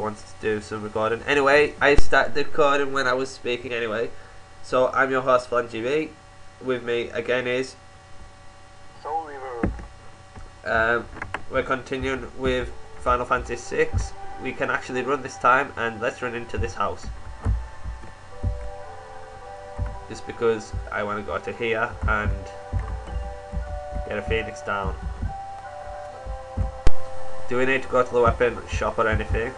wants to do some recording. Anyway, I started the recording when I was speaking anyway. So I'm your host, Flangie B. With me again is. Soul Reaver. Um, we're continuing with Final Fantasy VI. We can actually run this time, and let's run into this house. Just because I want to go to here and get a phoenix down. Do we need to go to the weapon shop or anything?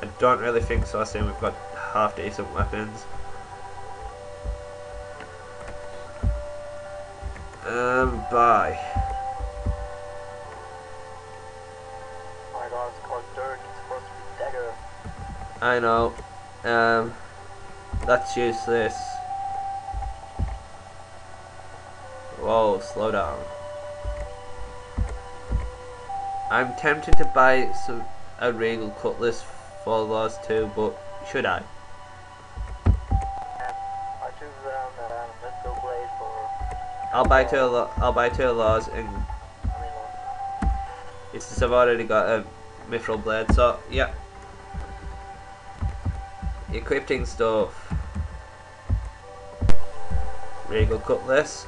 I don't really think so, I seeing we've got half decent weapons. Um, bye. My god, it's called Dirk. It's supposed to be Dagger. I know. Um, that's useless. Whoa, slow down. I'm tempted to buy some a regal cutlass for those two, but should I? And I choose um, Mithril Blade for. I'll buy two. I'll buy two of those, and I mean, well, it's just I've already got a mithril blade. So yeah, equipping stuff. Regal cutlass.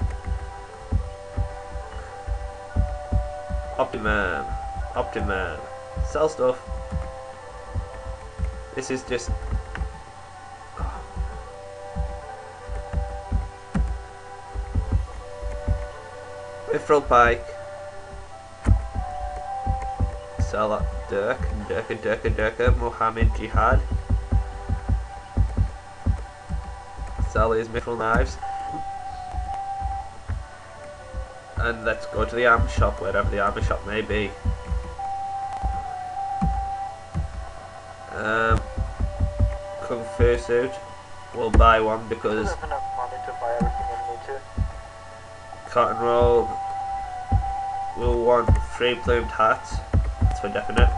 Optimum. Optimum. Sell stuff. This is just. Mithril pike. That Dirk. Dirk and Dirk and Dirk. Mohammed Jihad. These mithril knives. And let's go to the armor shop, wherever the armor shop may be. Um, Kung Fu suit. We'll buy one I because have enough money to buy everything I need to. cotton robe, We'll want three plumed hats. That's for definite.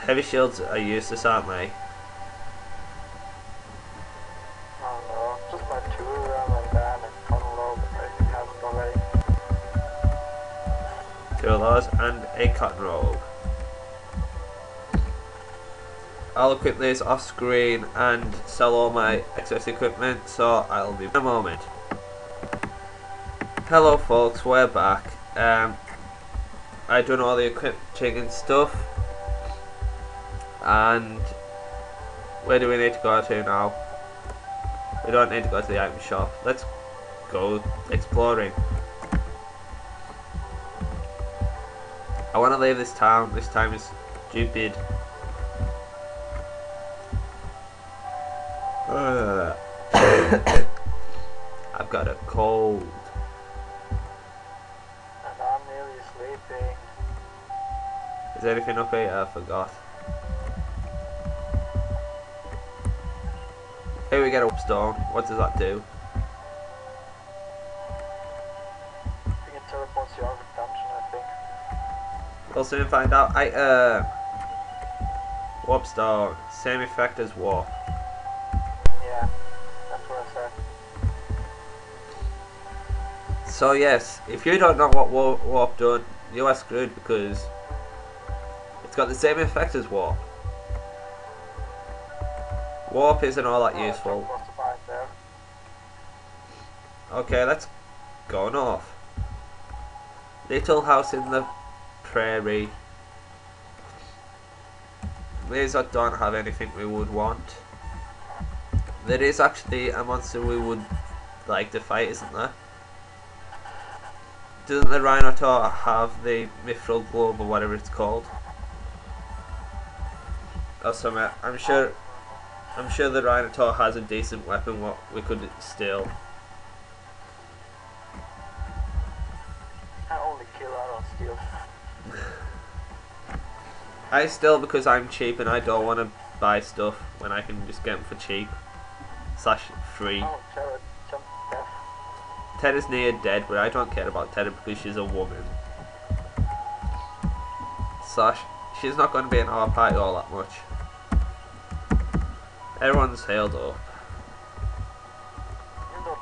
Heavy shields are useless, aren't they? I don't know. Just buy two of and a cotton robe I'll equip this off screen and sell all my excess equipment, so I'll be in a moment. Hello folks, we're back. Um, I done all the equipping and stuff. And where do we need to go to now? We don't need to go to the item shop. Let's go exploring. I want to leave this town. This town is stupid. Ugh. I've got a cold. And I'm nearly sleeping. Is there anything up here? I forgot. Here we get a stone. What does that do? I think it teleports you out of the dungeon, I think. We'll soon find out. I uh, warp stone. Same effect as warp. So yes, if you don't know what warp, warp done, you are screwed because it's got the same effect as warp. Warp isn't all that Oh, useful. I'm supposed to buy it there. Okay, let's go north. Little house in the prairie. These don't have anything we would want. There is actually a monster we would like to fight, isn't there? Doesn't the Rhinotaur have the Mithril Glove or whatever it's called? Oh, or something. I'm sure I'm sure the Rhinotaur has a decent weapon what we could steal. I only kill, I don't steal. I still because I'm cheap and I don't want to buy stuff when I can just get them for cheap slash free. Oh, Jared, jump death. Ted is near dead, but I don't care about Ted because she's a woman. Slash, she's not going to be in our party all that much. Everyone's healed up.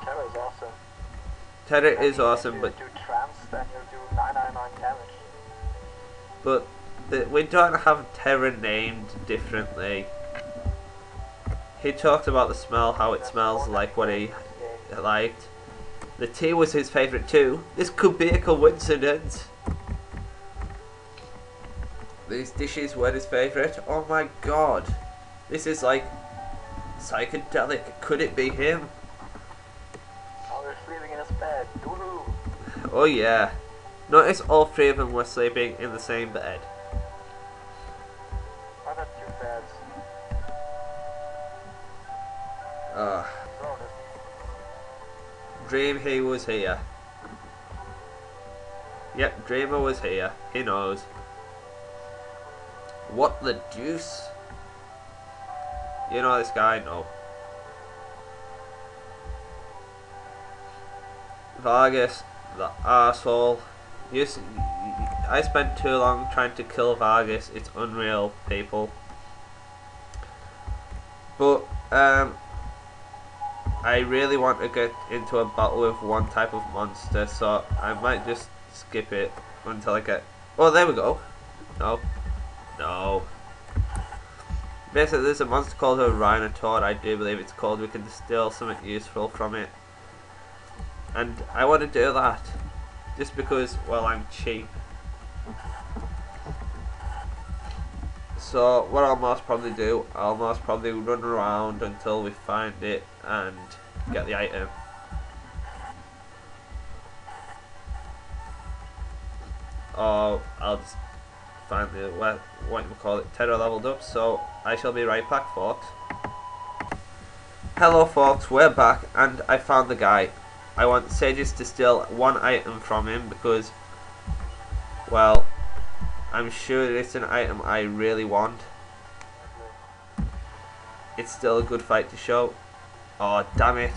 Terra is awesome. Terra is awesome, you but do trance, then you'll do 999 damage. but the, we don't have Terra named differently. He talked about the smell, how it smells like what he liked. The tea was his favourite too. This could be a coincidence. These dishes were his favourite. Oh my god. This is like psychedelic. Could it be him? Oh, they're sleeping in his bed. Woohoo! Oh yeah. Notice all three of them were sleeping in the same bed. I got two beds. Ah. Dream he was here. Yep, Dreamer was here. He knows. What the deuce? You know this guy? No. Vargas, the asshole. You I spent too long trying to kill Vargas. It's unreal, people. But, um, I really want to get into a battle with one type of monster, so I might just skip it until I get. Oh, there we go. No. No. Basically, there's a monster called a Rhinotaur, I do believe it's called. We can distill something useful from it. And I want to do that. Just because, well, I'm cheap. So, what I'll most probably do, I'll most probably run around until we find it and get the item. Or I'll just find the, what, what you call it, Terra leveled up. So, I shall be right back, folks. Hello, folks, we're back, and I found the guy. I want Sages to steal one item from him because, well, I'm sure it's an item I really want. It's still a good fight to show. Oh, damn it.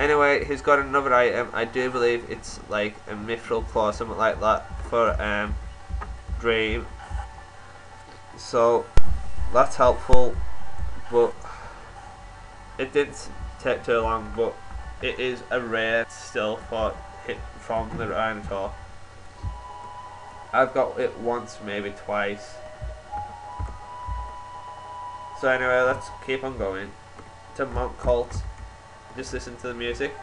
Anyway, he's got another item. I do believe it's like a mithril claw something like that for um, Dream. So, that's helpful, but it didn't take too long, but it is a rare still for hit from the Rhinotaur. I've got it once, maybe twice. So anyway, let's keep on going to Mount Colt. Just listen to the music.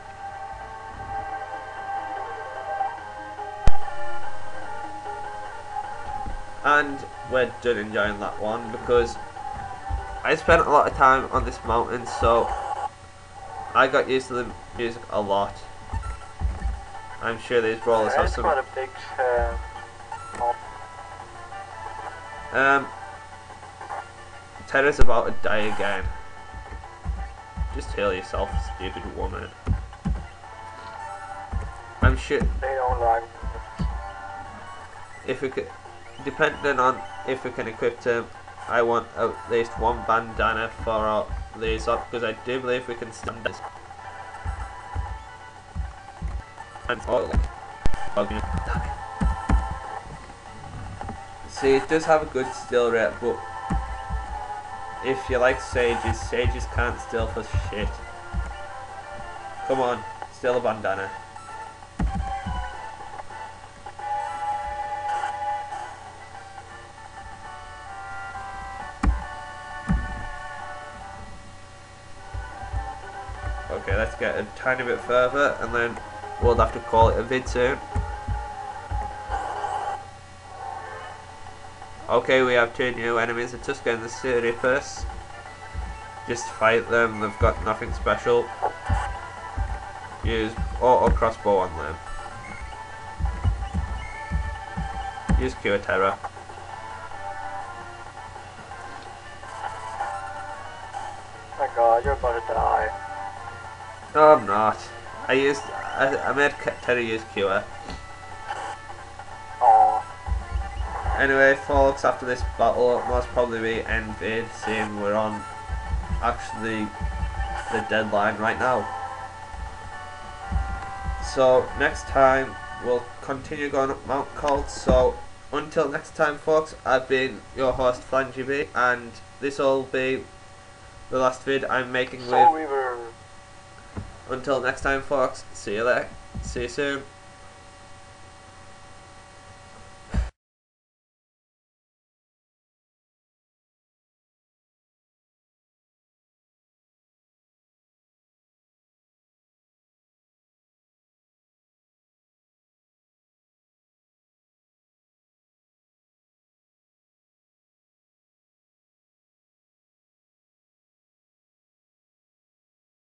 And we're done enjoying that one because I spent a lot of time on this mountain, so I got used to the music a lot. I'm sure these brawlers There have some. quite a big uh, Um, Terra's about to die again. Just heal yourself, stupid woman. I'm sure they don't like if we could, depending on if we can equip them, I want at least one bandana for our laser because I do believe we can stand this. And oh, okay. damn it. See, it does have a good steal rate, but if you like sages, sages can't steal for shit. Come on, steal a bandana. Okay, let's get a tiny bit further and then we'll have to call it a vid soon. Okay, we have two new enemies, the Tusker and the Sirius. Just fight them, they've got nothing special. Use auto crossbow on them. Use Cure Terra. My god, you're about to die. No, I'm not. I used. I, I made Terry use Cure. Anyway, folks, after this battle, it must probably be end vid, seeing we're on actually the deadline right now. So, next time, we'll continue going up Mount Colt. So, until next time, folks, I've been your host, Flangie B, and this will be the last vid I'm making So with. Until next time, folks, see you later. See you soon.